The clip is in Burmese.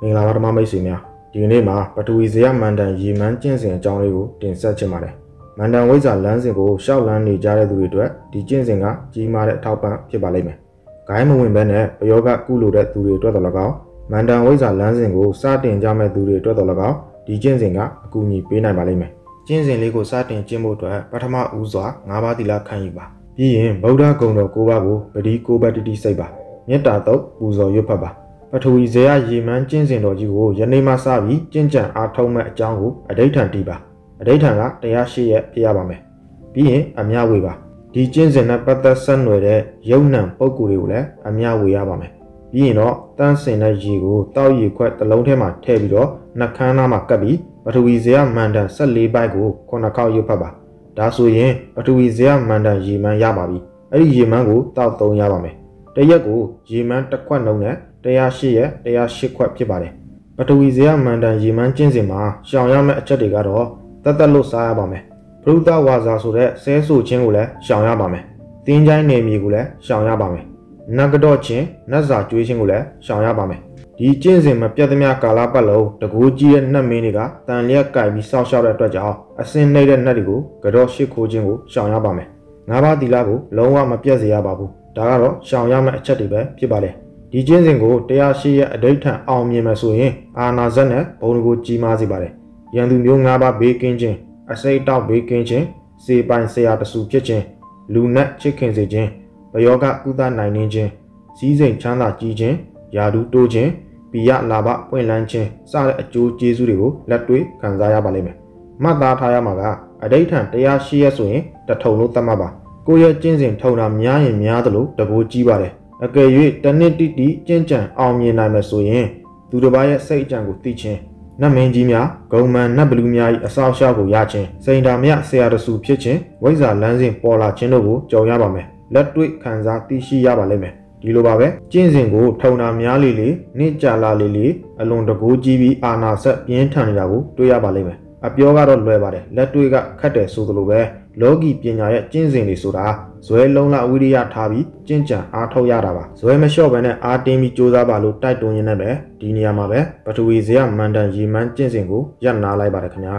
မင်္ဂလာပါဓမ္မမိတ်ဆွေများဒီကနေ့မှာပထဝီဇယမန္တန်ရေမန်းကျင့်စဉ်အကြောင်းလေးကိုတင်ဆက်ချင်ပါတယ်မန္တန်ဝိဇ္ဇာလမ်းစဉ်ကိုရှောက်လန်းနေကြတဲ့သူတွေအတွက်ဒီကျင့်စဉ်ကကြီးမားတဲ့အထောက်ပံ့ဖြစ်ပါလိမ့်မယ်ဂိုင်းမဝင်ဘဲနဲ့ပယောဂကုလိုတဲ့သူတွေအတွက်တော့၎င်းမန္တန်ဝိဇ္ဇာလမ်းစဉ်ကိုစတင်ကြမဲ့သူတွေအတွက်တော့၎င်းဒီကျင့်စဉ်ကအကူအညီပေးနိုင်ပါလိမ့်မယ်ကျင့်စဉ်လေးကိုစတင်ကျင့်ဖို့အတွက်ပထမဦးစွာ၅ပါးသီလခံယူပါပြီးရင်ဗုဒ္ဓဂုံတော်၉ပါးကိုပတိ၉ပါးတတိစိတ်ပါမေတ္တာတော့ပူဇော်ရွတ်ဖတ်ပါ ပထဝီဇေယရေမန်းကျင့်စဉ်တော်ကြီးကိုယနေ့မှစပြီးကျင့်ကြံအားထုတ်မဲ့အကြောင်းကိုအဋိဋ္ဌံတည်ပါအဋိဋ္ဌံကတရားရှိရဖြစ်ရပါမယ်ပြီးရင်အမြဝေပါဒီကျင့်စဉ်နဲ့ပတ်သက်ဆက်နွယ်တဲ့ယုံနံပုံကိုယ်တွေကိုလည်းအမြဝေရပါမယ်ပြီးရင်တော့တန်းစင်တဲ့ရေကိုတောက်ရီခွက်တစ်လုံးထဲမှာထည့်ပြီးတော့နှကန်းသားမှာကပ်ပြီးပထဝီဇေယမန္တန်14ပိုက်ကိုခုနှစ်ခေါက်ရုပ်ဖတ်ပါဒါဆိုရင်ပထဝီဇေယမန္တန်ရေမန်းရပါပြီအဲ့ဒီရေမန်းကိုတောက်သုံးရပါမယ်တရက်ကိုရေမန်းတစ်ခွက်နှုံနဲ့ 108ရက်108ခွက်ဖြစ်ပါတယ်ပထဝီဇေယမန္တန်ရေမန်းကျင့်စဉ်မှာရှောင်ရမယ့်အချက်တွေကတော့တတ်တတ်လို့စားရပါမယ်ပရုဒဝါစာဆိုတဲ့ဆဲဆူချင်းကိုလည်းရှောင်ရပါမယ်တင်းချိုင်းနေမြေကိုလည်းရှောင်ရပါမယ်နဂတော့ချင်းနတ်စာကျွေးချင်းကိုလည်းရှောင်ရပါမယ်ဒီကျင့်စဉ်မပြတ်သမျှကာလပတ်လုံးတကူကြီးတဲ့နှက်မင်းတွေကတန်လျက်ကြိုက်ပြီးစောက်ရှောက်တဲ့အတွက်ကြောင့်အစင်းနှိမ့်တဲ့နှက်တွေကိုကတော့ရှစ်ခိုးခြင်းကိုရှောင်ရပါမယ်ငါးပါးသီလကိုလုံးဝမပြတ်စေရပါဘူးဒါကတော့ရှောင်ရမယ့်အချက်တွေပဲဖြစ်ပါတယ် ဒီကျင့်စဉ်ကိုတရားရှိရဲ့အဋိဋ္ဌံအောင်မြင်မယ်ဆိုရင်အာနာဇက်နဲ့ဘုံကိုကြီးမားစေပါတယ်ရန်သူမျိုး၅ပါးဘေးကင်းခြင်းအစိတ်တောက်ဘေးကင်းခြင်းစေပိုင်ဆရာတဆူဖြစ်ခြင်းလူနတ်ချစ်ခင်စေခြင်းဘယောဂကုသနိုင်နေခြင်းစည်းစိမ်ချမ်းသာကြီးခြင်းယာဒူတိုးခြင်းပိယလာဘပွင့်လန်းခြင်းစတဲ့အကျိုးကျေးဇူးတွေကိုလက်တွေ့ခံစားရပါလိမ့်မယ်မှတ်သားထားရမှာကအဋိဋ္ဌံတရားရှိရဆိုရင်တထုံလို့သတ်မှတ်ပါကိုယ့်ရဲ့ကျင့်စဉ်ထုံတာများရင်များသလိုတကူကြီးပါတယ် အကယ်၍တနစ်တိတိကျင့်ကြံအောင်မြင်နိုင်မယ်ဆိုရင်သူတစ်ပါးရဲ့စိတ်အကြံကိုသိချင်းနတ်မင်းကြီးများဂုံမန်နတ်ဘလူးများ၏အဆောက်အအုံကိုရခြင်းစိန်တာမြဆရာတဆူဖြစ်ခြင်းဝိဇ္ဇာလမ်းစဉ်ပေါ်လာခြင်းတို့ကိုကြုံရပါမယ်လက်တွေ့ခံစားသိရှိရပါလိမ့်မယ်ဒီလိုပါပဲကျင့်စဉ်ကိုထုံတာများလေလေနှိကြလာလေလေအလွန်တကူကြီးပြီးအာနာဆက်ပြင်းထန်နေတာကိုတွေ့ရပါလိမ့်မယ် အပြောကတော့လွယ်ပါတယ်လက်တွေ့ကခက်တယ်ဆိုသလိုပဲလောကီပညာရဲ့ကျင့်စဉ်တွေဆိုတာဇွဲလုံးလဝိရိယထားပြီးကျင့်ကြံအားထုတ်ရတာပါဇွဲမလျှော့ဘဲနဲ့အားတင်းပြီးစူးစမ်းပါလို့တိုက်တွန်းရင်းနဲ့ပဲဒီနေရာမှာပဲပထဝီဇေယမန္တန်ရေမန်းကျင့်စဉ်ကိုရပ်နာလိုက်ပါတယ်ခင်ဗျာ